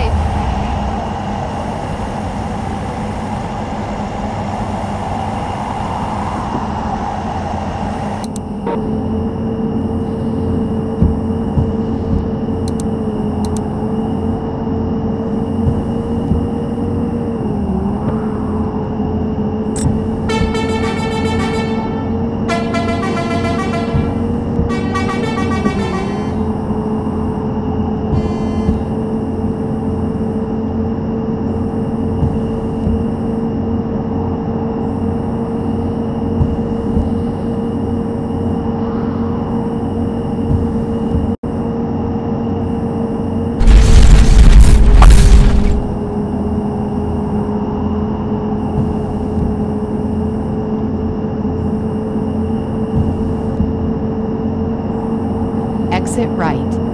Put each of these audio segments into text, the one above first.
Safe. Exit right.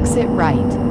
Exit right.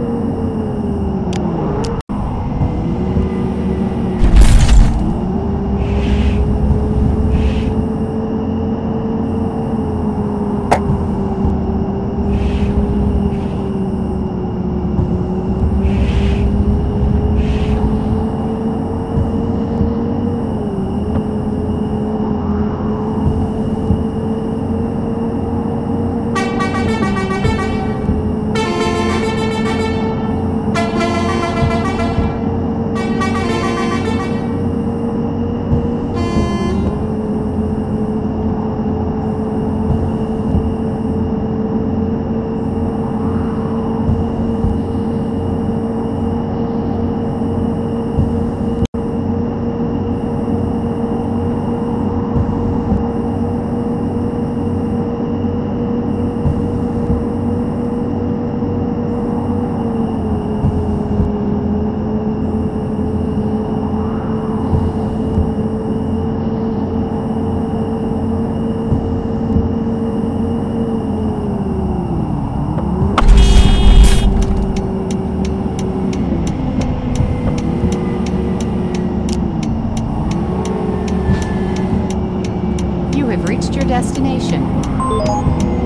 Have reached your destination.